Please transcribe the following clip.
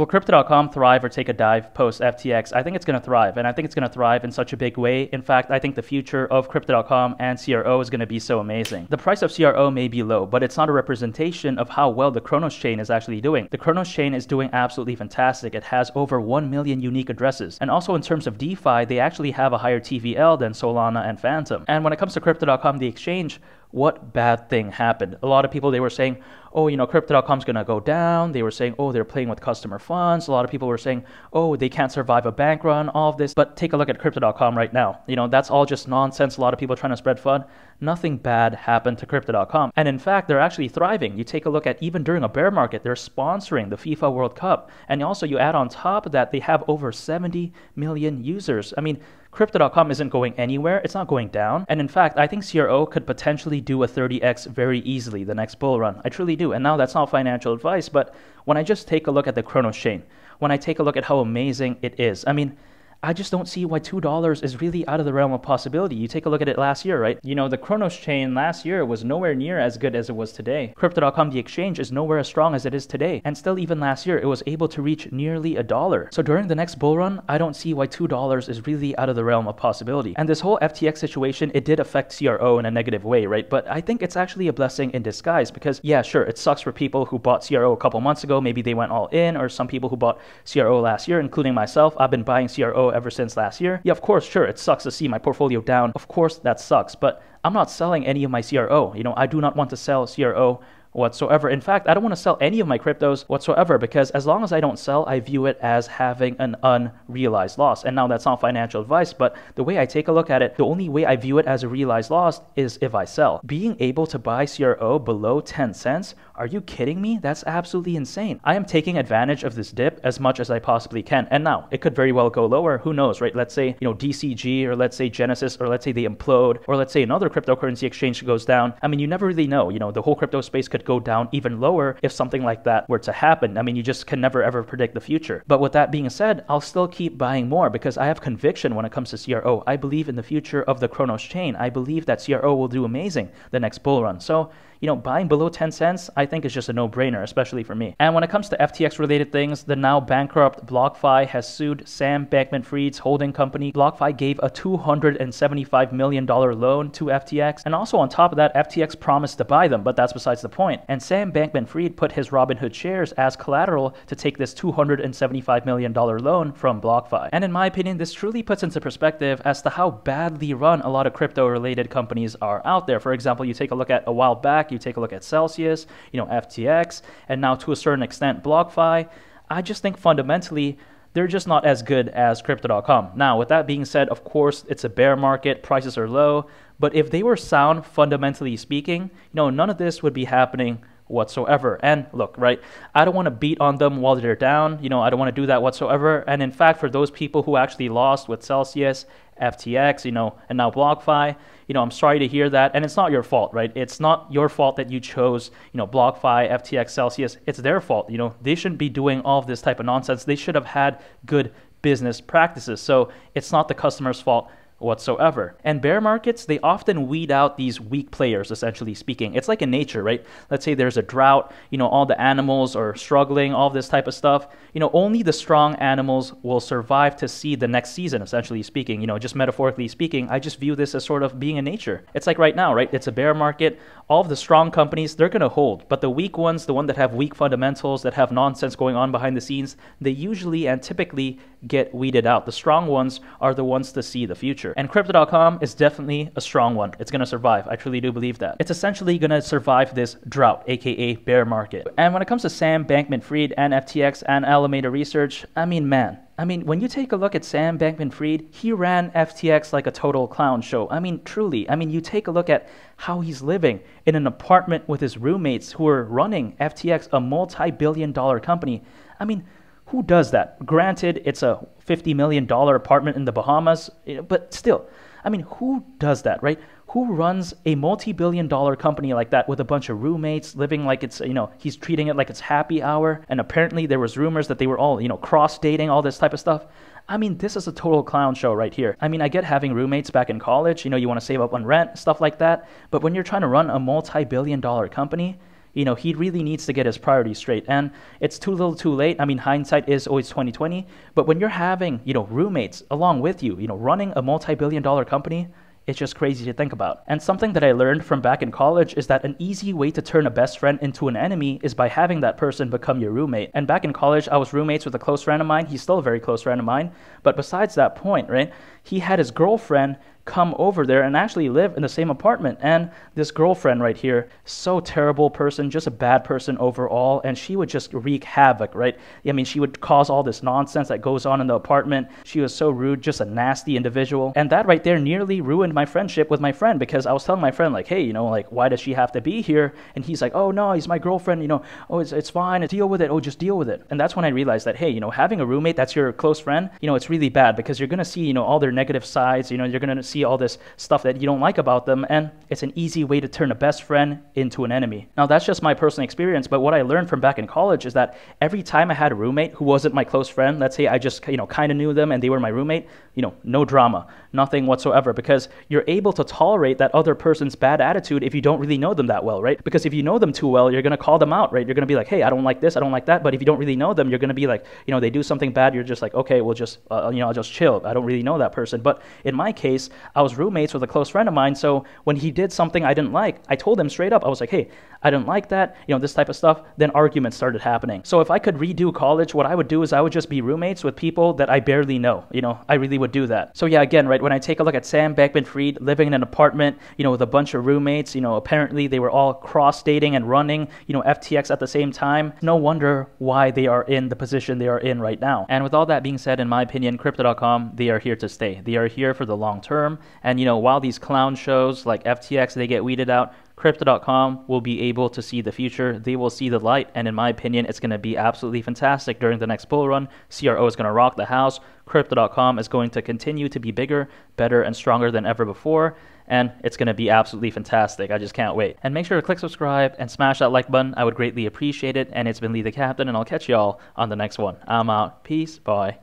Will Crypto.com thrive or take a dive post FTX? I think it's going to thrive, and I think it's going to thrive in such a big way. In fact, I think the future of Crypto.com and CRO is going to be so amazing. The price of CRO may be low, but it's not a representation of how well the Cronos chain is actually doing. The Cronos chain is doing absolutely fantastic. It has over 1 million unique addresses. And also in terms of DeFi, they actually have a higher TVL than Solana and Fantom. And when it comes to Crypto.com, the exchange, what bad thing happened? A lot of people, they were saying, oh, you know, crypto.com's going to go down. They were saying, oh, they're playing with customer funds. A lot of people were saying, oh, they can't survive a bank run, all of this. But take a look at crypto.com right now. You know, that's all just nonsense. A lot of people trying to spread FUD. Nothing bad happened to crypto.com. And in fact, they're actually thriving. You take a look at even during a bear market, they're sponsoring the FIFA World Cup. And also, you add on top of that, they have over 70 million users. I mean, Crypto.com isn't going anywhere. It's not going down. And in fact, I think CRO could potentially do a 30x very easily the next bull run. I truly do. And now that's not financial advice, but when I just take a look at the Cronos chain, when I take a look at how amazing it is, I mean, I just don't see why $2 is really out of the realm of possibility. You take a look at it last year, right? You know, the Cronos chain last year was nowhere near as good as it was today. Crypto.com, the exchange, is nowhere as strong as it is today. And still, even last year, it was able to reach nearly a dollar. So during the next bull run, I don't see why $2 is really out of the realm of possibility. And this whole FTX situation, it did affect CRO in a negative way, right? But I think it's actually a blessing in disguise because, yeah, sure, it sucks for people who bought CRO a couple months ago. Maybe they went all in, or some people who bought CRO last year, including myself. I've been buying CRO ever since last year. Yeah, of course, sure, it sucks to see my portfolio down. Of course, that sucks, but I'm not selling any of my CRO. You know, I do not want to sell CRO whatsoever. In fact, I don't want to sell any of my cryptos whatsoever because as long as I don't sell, I view it as having an unrealized loss. And now that's not financial advice, but the way I take a look at it, the only way I view it as a realized loss is if I sell. Being able to buy CRO below 10 cents, are you kidding me? That's absolutely insane. I am taking advantage of this dip as much as I possibly can. And now it could very well go lower. Who knows, right? Let's say, you know, DCG or let's say Genesis or let's say they implode or let's say another cryptocurrency exchange goes down. I mean, you never really know. You know, the whole crypto space could could go down even lower if something like that were to happen. I mean, you just can never ever predict the future. But with that being said, I'll still keep buying more because I have conviction when it comes to CRO. I believe in the future of the Cronos chain. I believe that CRO will do amazing the next bull run. So you know, buying below 10 cents, I think is just a no-brainer, especially for me. And when it comes to FTX related things, the now bankrupt BlockFi has sued Sam Bankman-Fried's holding company. BlockFi gave a $275 million loan to FTX. And also on top of that, FTX promised to buy them, but that's besides the point. And Sam Bankman-Fried put his Robinhood shares as collateral to take this $275 million loan from BlockFi. And in my opinion, this truly puts into perspective as to how badly run a lot of crypto related companies are out there. For example, you take a look at a while back, you take a look at Celsius, you know, FTX, and now to a certain extent BlockFi. I just think fundamentally they're just not as good as crypto.com. Now, with that being said, of course, it's a bear market, prices are low, but if they were sound fundamentally speaking, you know, none of this would be happening whatsoever. And look, right, I don't want to beat on them while they're down. You know, I don't want to do that whatsoever. And in fact, for those people who actually lost with Celsius, FTX, you know, and now BlockFi, you know, I'm sorry to hear that. And it's not your fault, right? It's not your fault that you chose, you know, BlockFi, FTX, Celsius. It's their fault. You know, they shouldn't be doing all of this type of nonsense. They should have had good business practices. So it's not the customer's fault whatsoever. And bear markets, they often weed out these weak players, essentially speaking. It's like in nature, right? Let's say there's a drought, you know, all the animals are struggling, all this type of stuff. You know, only the strong animals will survive to see the next season, essentially speaking. You know, just metaphorically speaking, I just view this as sort of being in nature. It's like right now, right? It's a bear market. All of the strong companies, they're going to hold. But the weak ones, the one that have weak fundamentals, that have nonsense going on behind the scenes, they usually and typically get weeded out. The strong ones are the ones to see the future. And Crypto.com is definitely a strong one. It's going to survive. I truly do believe that. It's essentially going to survive this drought, aka bear market. And when it comes to Sam Bankman Fried and FTX and Alameda Research, I mean, man, I mean, when you take a look at Sam Bankman Fried, he ran FTX like a total clown show. I mean, truly. I mean, you take a look at how he's living in an apartment with his roommates who are running FTX, a multi billion dollar company. I mean, who does that? Granted, it's a $50 million apartment in the Bahamas, but still, I mean, who does that, right? Who runs a multi billion dollar company like that with a bunch of roommates living like it's, you know, he's treating it like it's happy hour? And apparently there was rumors that they were all, you know, cross dating, all this type of stuff. I mean, this is a total clown show right here. I mean, I get having roommates back in college, you know, you want to save up on rent, stuff like that. But when you're trying to run a multi billion dollar company, you know, he really needs to get his priorities straight. And it's too little too late. I mean, hindsight is always 2020. But when you're having, you know, roommates along with you, you know, running a multi-billion dollar company, it's just crazy to think about. And something that I learned from back in college is that an easy way to turn a best friend into an enemy is by having that person become your roommate. And back in college, I was roommates with a close friend of mine. He's still a very close friend of mine. But besides that point, right, he had his girlfriend come over there and actually live in the same apartment. And this girlfriend right here, so terrible person, just a bad person overall, and she would just wreak havoc, right? I mean, she would cause all this nonsense that goes on in the apartment. She was so rude, just a nasty individual. And that right there nearly ruined my friendship with my friend because I was telling my friend, like, hey, you know, like, why does she have to be here? And he's like, oh, no, he's my girlfriend, you know, oh, it's, it's fine, deal with it, oh, just deal with it. And that's when I realized that, hey, you know, having a roommate that's your close friend, you know, it's really bad because you're gonna see, you know, all their negative sides, you know, you're gonna see all this stuff that you don't like about them, and it's an easy way to turn a best friend into an enemy. Now, that's just my personal experience, but what I learned from back in college is that every time I had a roommate who wasn't my close friend, let's say I just, you know, kind of knew them and they were my roommate, you know, no drama, nothing whatsoever, because you're able to tolerate that other person's bad attitude if you don't really know them that well, right? Because if you know them too well, you're going to call them out, right? You're going to be like, hey, I don't like this, I don't like that. But if you don't really know them, you're going to be like, you know, they do something bad, you're just like, okay, we'll just, uh, you know, I'll just chill. I don't really know that person. But in my case, I was roommates with a close friend of mine. So when he did something I didn't like, I told him straight up. I was like, hey, I didn't like that, you know, this type of stuff. Then arguments started happening. So if I could redo college, what I would do is I would just be roommates with people that I barely know. You know, I really would do that. So yeah, again, right, when I take a look at Sam Bankman Fried living in an apartment, you know, with a bunch of roommates, you know, apparently they were all cross dating and running, you know, FTX at the same time. No wonder why they are in the position they are in right now. And with all that being said, in my opinion, crypto.com, they are here to stay. They are here for the long term. And you know, while these clown shows like FTX they get weeded out, Crypto.com will be able to see the future. They will see the light, and in my opinion, it's going to be absolutely fantastic during the next bull run. CRO is going to rock the house. Crypto.com is going to continue to be bigger, better, and stronger than ever before, and it's going to be absolutely fantastic. I just can't wait. And make sure to click subscribe and smash that like button. I would greatly appreciate it. And it's been Lee the Captain, and I'll catch y'all on the next one. I'm out. Peace. Bye.